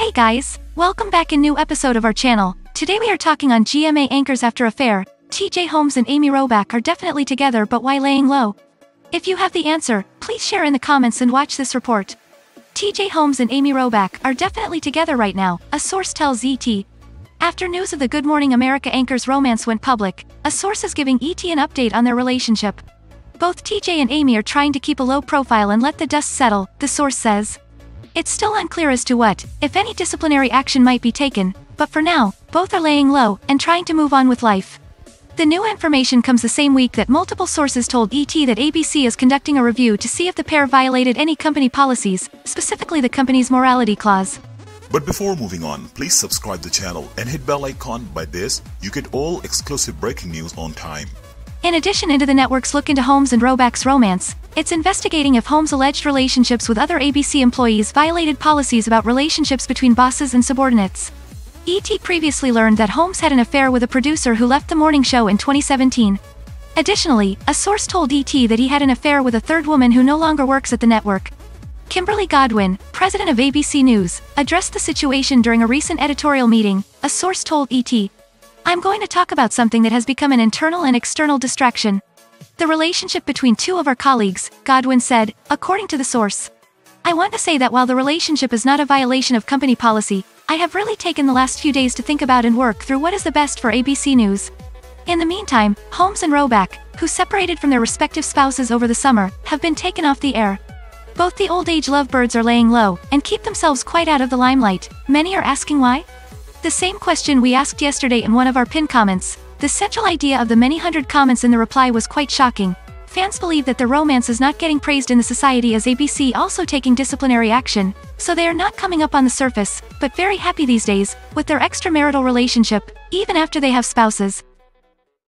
Hey guys, welcome back in new episode of our channel. Today we are talking on GMA anchors after affair. TJ Holmes and Amy Robach are definitely together but why laying low? If you have the answer, please share in the comments and watch this report. TJ Holmes and Amy Robach are definitely together right now, a source tells ET. After news of the Good Morning America anchor's romance went public, a source is giving ET an update on their relationship. Both TJ and Amy are trying to keep a low profile and let the dust settle, the source says. It's still unclear as to what, if any disciplinary action might be taken, but for now, both are laying low and trying to move on with life. The new information comes the same week that multiple sources told ET that ABC is conducting a review to see if the pair violated any company policies, specifically the company's morality clause. But before moving on, please subscribe the channel and hit bell icon. By this, you get all exclusive breaking news on time. In addition into the network's look into Holmes and Robach's romance, it's investigating if Holmes' alleged relationships with other ABC employees violated policies about relationships between bosses and subordinates. ET previously learned that Holmes had an affair with a producer who left the morning show in 2017. Additionally, a source told ET that he had an affair with a third woman who no longer works at the network. Kimberly Godwin, president of ABC News, addressed the situation during a recent editorial meeting, a source told ET. I'm going to talk about something that has become an internal and external distraction. The relationship between two of our colleagues, Godwin said, according to the source. I want to say that while the relationship is not a violation of company policy, I have really taken the last few days to think about and work through what is the best for ABC News. In the meantime, Holmes and Robach, who separated from their respective spouses over the summer, have been taken off the air. Both the old age lovebirds are laying low and keep themselves quite out of the limelight. Many are asking why? The same question we asked yesterday in one of our pinned comments. The central idea of the many hundred comments in the reply was quite shocking. Fans believe that the romance is not getting praised in the society as ABC also taking disciplinary action, so they are not coming up on the surface, but very happy these days, with their extramarital relationship, even after they have spouses.